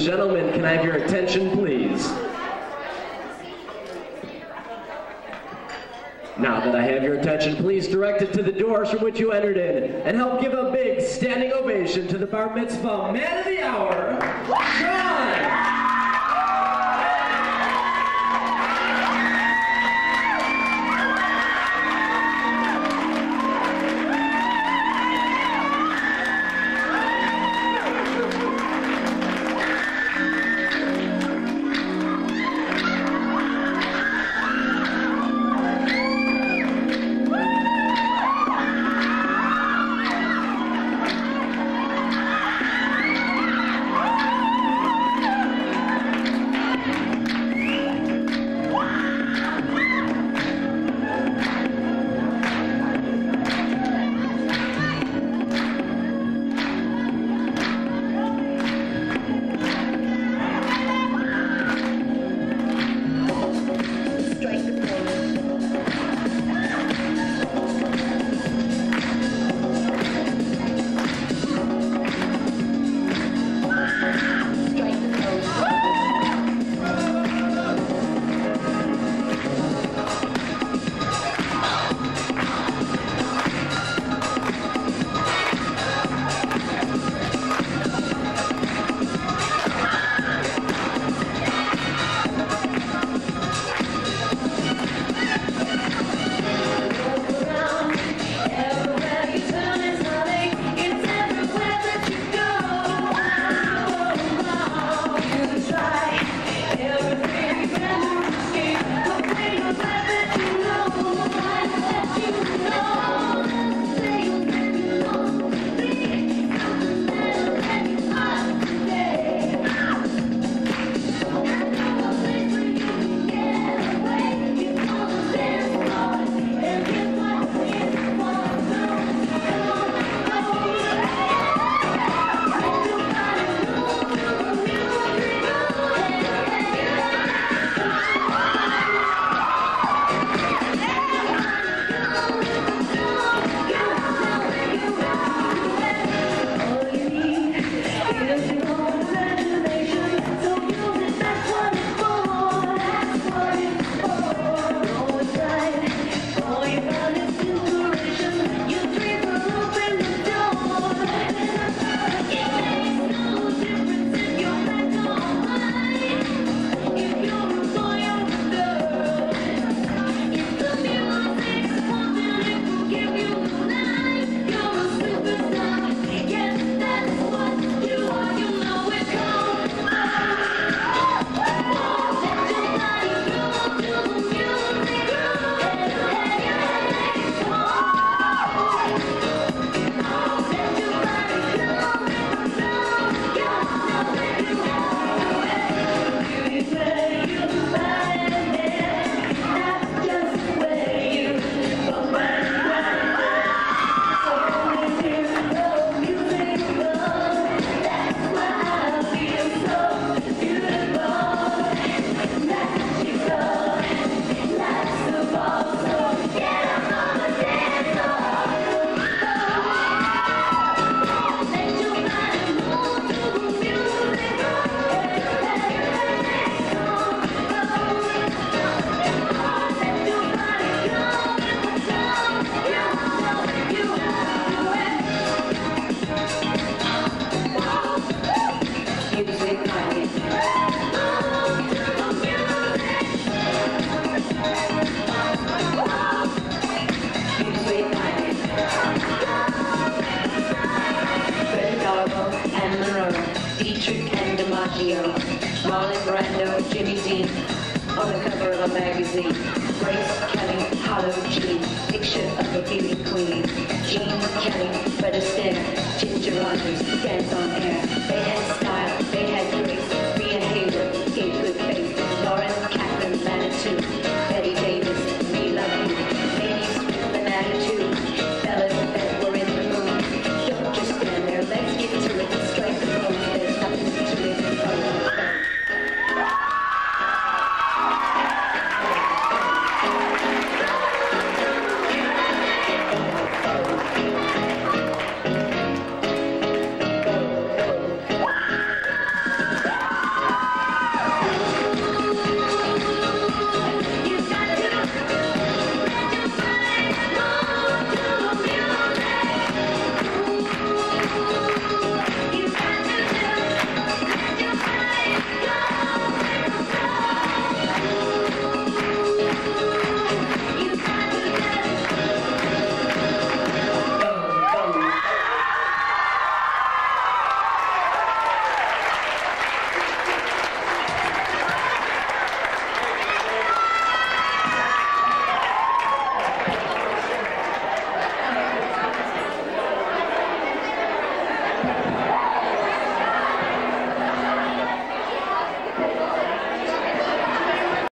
gentlemen, can I have your attention, please? Now that I have your attention, please direct it to the doors from which you entered in and help give a big standing ovation to the bar mitzvah man of the hour, Sean! And DiMaggio, Marlon Brando, Jimmy Dean, on the cover of a magazine. Grace Kelly, Hollow G, picture of a beauty queen. Jean Kelly, Fred Astaire, Ginger Rogers, dance on air.